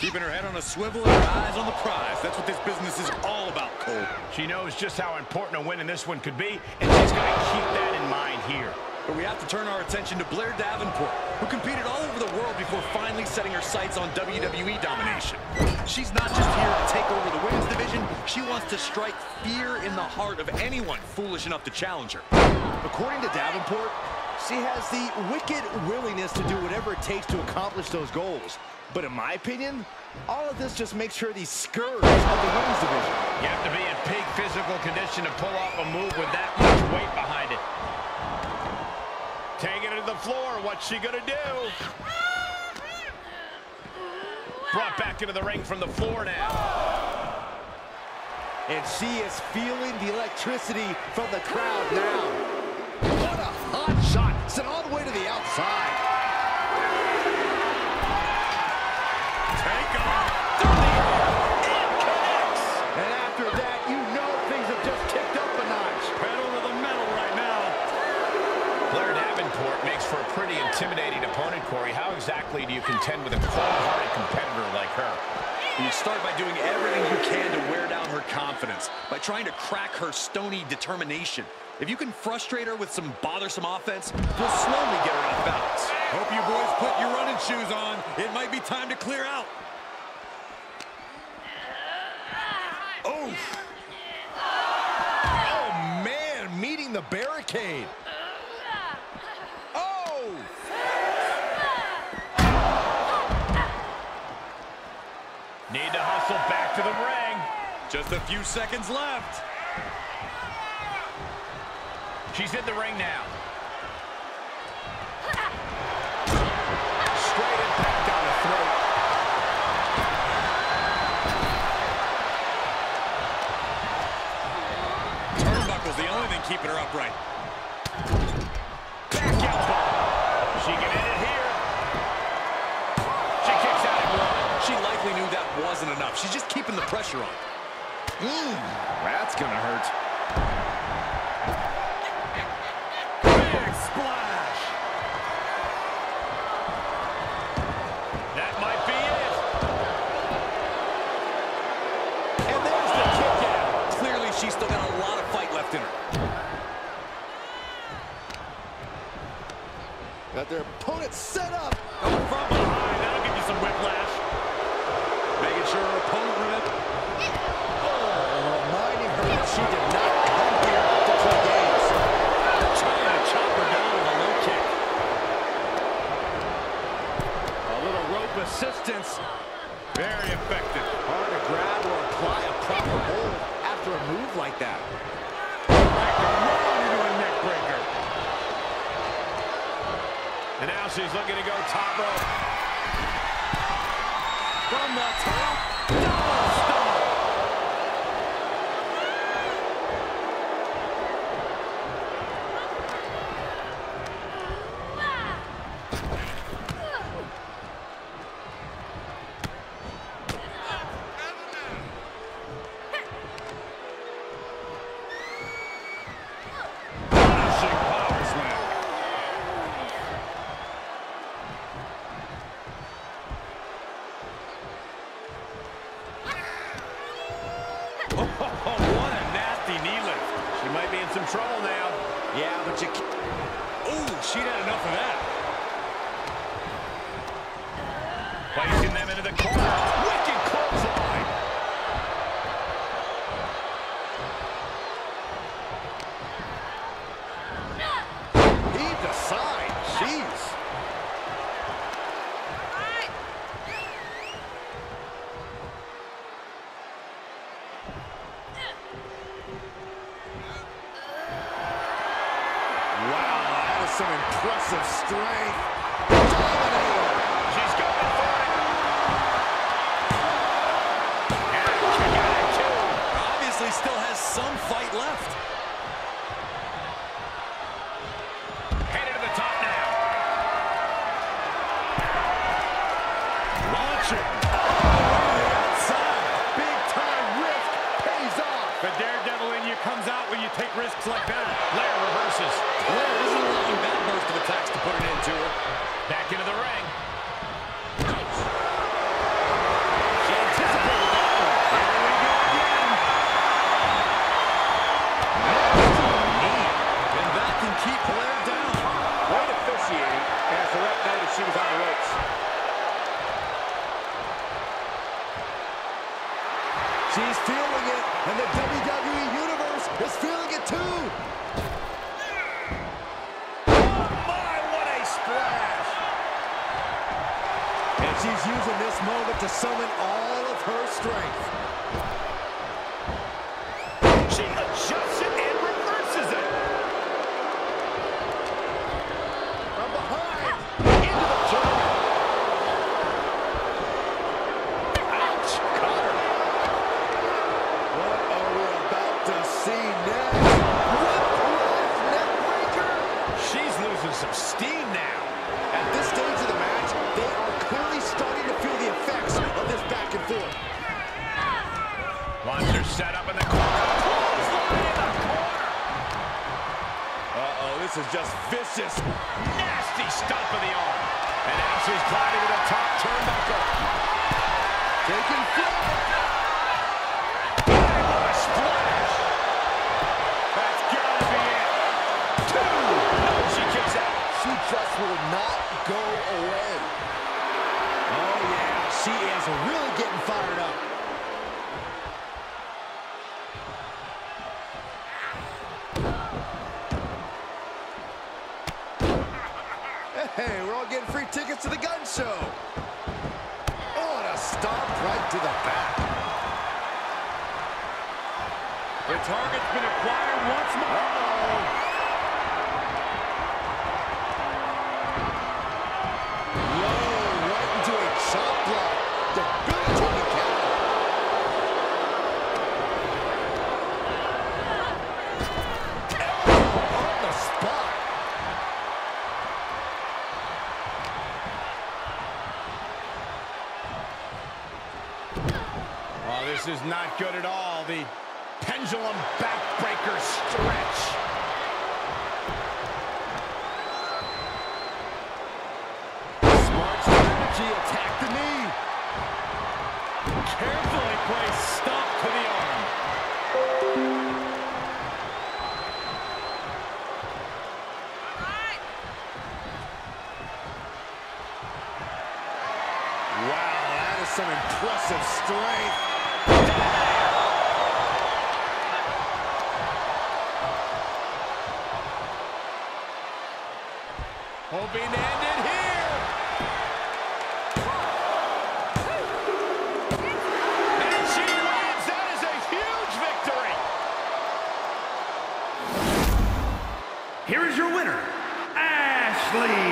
Keeping her head on a swivel and her eyes on the prize. That's what this business is all about, Cole. She knows just how important a win in this one could be, and she's going to keep that in mind here. But we have to turn our attention to Blair Davenport, who competed all over the world before finally setting her sights on WWE domination. She's not just here to take over the women's division, she wants to strike fear in the heart of anyone foolish enough to challenge her. According to Davenport, she has the wicked willingness to do whatever it takes to accomplish those goals. But in my opinion, all of this just makes her the scourge of the women's division. You have to be in peak physical condition to pull off a move with that much weight behind it. Taking it to the floor, what's she gonna do? Brought back into the ring from the floor now. And she is feeling the electricity from the crowd now. Contend with a cold-hearted competitor like her? You start by doing everything you can to wear down her confidence, by trying to crack her stony determination. If you can frustrate her with some bothersome offense, you'll slowly get her off balance. Hope you boys put your running shoes on. It might be time to clear out. Oh. Oh, man, meeting the barricade. Oh. Need to hustle back to the ring. Just a few seconds left. She's in the ring now. Turnbuckle's the only thing keeping her upright. Back elbow. She can that wasn't enough. She's just keeping the pressure on. Mm, that's going to hurt. Big splash. That might be it. And there's the kick out. Clearly, she's still got a lot of fight left in her. Got their opponent set up. From behind, that'll give you some whiplash. Making sure her opponent remembers. Reminding her that she did not come here to play games. Trying to chop her down with a low kick. A little rope assistance. Very effective. Hard to grab or apply a proper hold after a move like that. Right into a neck. And now she's looking to go top rope. From the top. Might be in some trouble now. Yeah, but you Ooh, she'd had enough of that. Placing them into the corner. Wicked clothesline. heaved aside. Jeez. Wow, that was some impressive strength. Dominator. She's going for it. And a kick out at two. Obviously still has some fight left. Headed to the top now. Launching. Outside. Big time risk pays off. The daredevil in you comes out when you take risks like that. Blair reverses. Blair isn't allowing that burst of attacks to put an end to her. Back into the ring. She's feeling it, and the WWE Universe is feeling it too. Oh, my, what a splash. And she's using this moment to summon all of her strength. She adjusts it and reverses it. From behind, into the German. Ouch. Caught her. What are we about to see next? She's losing some steam now. At this stage of the match, they are clearly starting to feel the effects of this back and forth. Wants her set up in the corner. Clothesline in the corner. Uh-oh, this is just vicious. Nasty stomp of the arm. And now she's climbing to the top turnbuckle. Taking flight. A splash. That's gotta be it. Two. No, she kicks out. She just will not go away. Oh, yeah, she is really getting fired up. Hey, we're all getting free tickets to the gun show. Oh, and a stomp right to the back. The target's been acquired once more. Low, right into a chop block. Debilitating counter. Elbow on the spot. Oh, this is not good at all. The pendulum backbreaker stretch. Smart strategy, attack the knee. Carefully placed stomp to the arm. Wow, that is some impressive strength. Hoping to end it here. And she lands. That is a huge victory. Here is your winner, Ashley